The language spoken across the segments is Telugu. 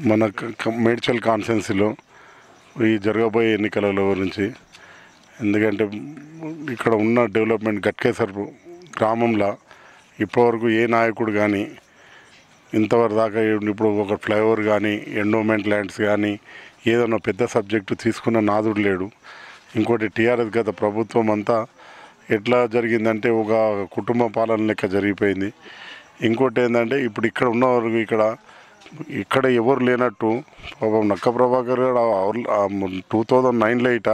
మన క- క- మేడ్చల్ కాన్స్టెన్సీలో ఈ జరగబోయే ఎన్నికలలో గురించి ఎందుకంటే ఇక్కడ ఉన్న డెవలప్మెంట్ గట్కేసర్ గ్రామంలో ఇప్పటివరకు ఏ నాయకుడు కానీ ఇంతవరకు దాకా ఇప్పుడు ఒక ఫ్లైఓవర్ కానీ ఎండోమెంట్ ల్యాండ్స్ కానీ ఏదైనా పెద్ద సబ్జెక్టు తీసుకున్న నాదుడు లేడు. ఇంకోటి టీఆర్ఎస్ గత ప్రభుత్వం అంతా ఎట్లా జరిగిందంటే ఒక కుటుంబ పాలన లెక్క జరిగిపోయింది. ఇంకోటి ఏంటంటే ఇప్పుడు ఇక్కడ ఉన్నవారు ఇక్కడ ఇక్కడ ఎవరు లేనట్టు పాపం నక్క ప్రభాకర్ టూ థౌజండ్ నైన్లో ఇట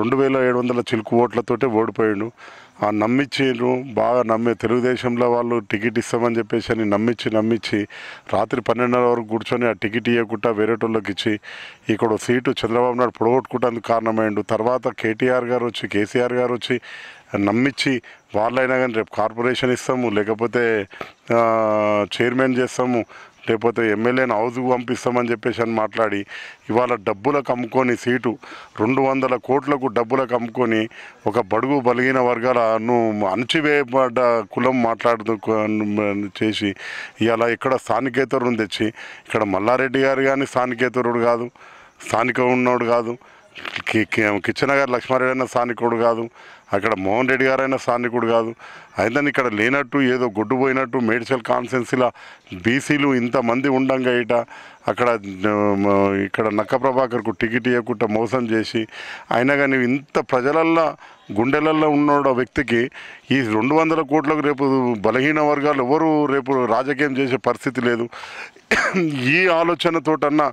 రెండు వేల ఏడు వందల చిలుకు ఓట్లతోటే ఓడిపోయాడు. ఆ నమ్మించారు బాగా నమ్మి తెలుగుదేశంలో వాళ్ళు టికెట్ ఇస్తామని చెప్పేసి అని నమ్మించి నమ్మించి రాత్రి పన్నెండున్నర వరకు కూర్చొని ఆ టికెట్ ఇవ్వకుండా వేరేటోళ్ళకి ఇచ్చి ఇక్కడ సీటు చంద్రబాబు నాయుడు పొడగొట్టుకోవడానికి కారణమైండు. తర్వాత కేటీఆర్ గారు వచ్చి కేసీఆర్ గారు వచ్చి నమ్మించి వాళ్ళైనా కానీ రేపు కార్పొరేషన్ ఇస్తాము లేకపోతే చైర్మన్ చేస్తాము లేకపోతే ఎమ్మెల్యేని హౌస్కు పంపిస్తామని చెప్పేసి అని మాట్లాడి ఇవాళ డబ్బులకు అమ్ముకొని సీటు రెండు వందల కోట్లకు డబ్బులకు అమ్ముకొని ఒక బడుగు బలిగిన వర్గాలను అణచివేయబడ్డ కులం మాట్లాడుతూ చేసి ఇవాళ ఇక్కడ స్థానికేతరుని తెచ్చి ఇక్కడ మల్లారెడ్డి గారు కానీ స్థానికేతరుడు కాదు స్థానిక ఉన్నోడు కాదు కి- గారు లక్ష్మారెడ్డి అయినా స్థానికుడు కాదు అక్కడ మోహన్ రెడ్డి గారైనా స్థానికుడు కాదు. అయితే ఇక్కడ లేనట్టు ఏదో గొడ్డు పోయినట్టు మేడ్చల్ కాన్స్టెన్సీలో బీసీలు ఇంతమంది ఉండంగా ఇట అక్కడ ఇక్కడ నక్క ప్రభాకర్కు టికెట్ ఇవ్వకుండా మోసం చేసి అయినా కానీ ఇంత ప్రజలల్లో గుండెలల్లో ఉన్న వ్యక్తికి ఈ రెండు వందల కోట్లకు రేపు బలహీన వర్గాలు ఎవరు రేపు రాజకీయం చేసే పరిస్థితి లేదు. ఈ ఆలోచనతోటన్నా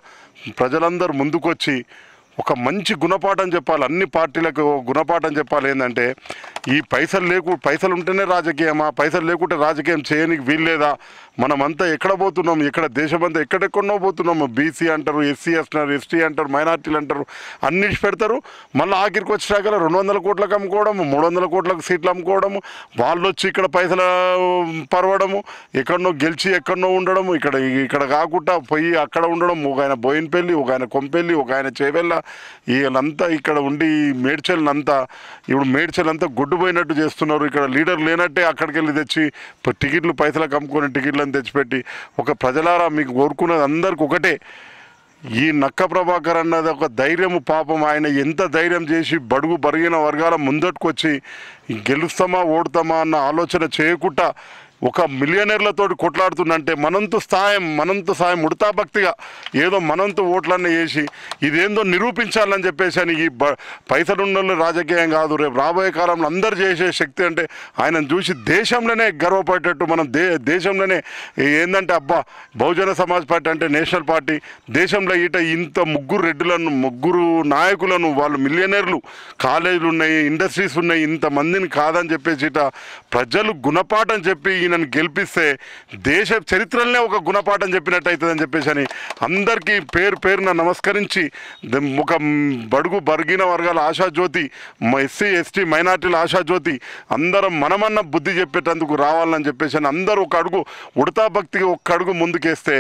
ప్రజలందరూ ముందుకొచ్చి ఒక మంచి గుణపాఠం చెప్పాలి. అన్ని పార్టీలకు గుణపాఠం చెప్పాలి ఏంటంటే ఈ పైసలు లేకు పైసలు ఉంటేనే రాజకీయమా? పైసలు లేకుంటే రాజకీయం చేయనికి వీల్లేదా? మనమంతా ఎక్కడ పోతున్నాం? ఎక్కడ దేశమంతా ఎక్కడెక్కడో పోతున్నాము. బీసీ అంటారు ఎస్సీ అంటున్నారు ఎస్టీ అంటారు మైనార్టీలు అంటారు. అన్నిటి పెడతారు మళ్ళీ ఆఖరికి వచ్చినాక రెండు వందల కోట్లకు అమ్ముకోవడం మూడు వందల కోట్లకు సీట్లు అమ్ముకోవడము వాళ్ళు వచ్చి ఇక్కడ పైసలు పరవడము ఎక్కడనో గెలిచి ఎక్కడనో ఉండడము ఇక్కడ ఇక్కడ కాకుండా పోయి అక్కడ ఉండడం ఒక ఆయన బోయినపల్లి ఒక ఆయన కొంపెల్లి ఒక ఆయన చేవెళ్ళ వీళ్ళంతా ఇక్కడ ఉండి మేడ్చల్నంతా ఇప్పుడు మేడ్చలంతా గొడ్డుపోయినట్టు చేస్తున్నారు. ఇక్కడ లీడర్ లేనట్టే అక్కడికి వెళ్ళి తెచ్చి టికెట్లు పైసలకు అమ్ముకొని టికెట్లను తెచ్చిపెట్టి ఒక ప్రజలారా మీకు కోరుకున్నది అందరికి ఒకటే. ఈ నక్క ప్రభాకర్ అన్నది ఒక ధైర్యము పాపం. ఆయన ఎంత ధైర్యం చేసి బడుగు బరిగిన వర్గాల ముందట్టుకొచ్చి గెలుస్తామా ఓడతామా అన్న ఆలోచన చేయకుండా ఒక మిలియనర్లతోటి కొట్లాడుతుందంటే మనంతు సాయం మనంతు సాయం ఉడతా భక్తిగా ఏదో మనంతు ఓట్లన్నీ వేసి ఇదేందో నిరూపించాలని చెప్పేసి అని ఈ బ పైసలున్న వాళ్ళు రాజకీయం కాదు. రేపు రాబోయే కాలంలో అందరు చేసే శక్తి అంటే ఆయనను చూసి దేశంలోనే గర్వపడేటట్టు మనం దే దేశంలోనే ఏంటంటే అబ్బా బహుజన సమాజ్ పార్టీ అంటే నేషనల్ పార్టీ. దేశంలో ఈట ఇంత ముగ్గురు రెడ్డులను ముగ్గురు నాయకులను వాళ్ళు మిలియనర్లు కాలేజీలు ఉన్నాయి ఇండస్ట్రీస్ ఉన్నాయి ఇంతమందిని కాదని చెప్పేసి ఇట ప్రజలు గుణపాఠం చెప్పి ఈయనను గెలిపిస్తే దేశ చరిత్రలనే ఒక గుణపాఠం చెప్పినట్టు అవుతుందని చెప్పేసి అని అందరికీ పేరు పేరున నమస్కరించి ఒక బడుగు బరిగిన వర్గాల ఆశాజ్యోతి ఎస్సీ ఎస్టీ మైనార్టీల ఆశాజ్యోతి అందరం మనమన్న బుద్ధి చెప్పేటందుకు రావాలని చెప్పేసి అని అందరూ ఒక అడుగు ఉడతా భక్తికి ఒక అడుగు ముందుకేస్తే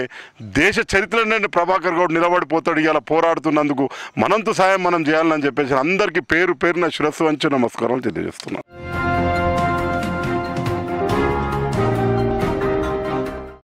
దేశ చరిత్రనే ప్రభాకర్ గౌడ్ నిలబడిపోతాడు ఇలా పోరాడుతున్నందుకు మనంతో సాయం మనం చేయాలని చెప్పేసి అందరికీ పేరు పేరున శిరస్సు వంచి నమస్కారాలు తెలియజేస్తున్నాను.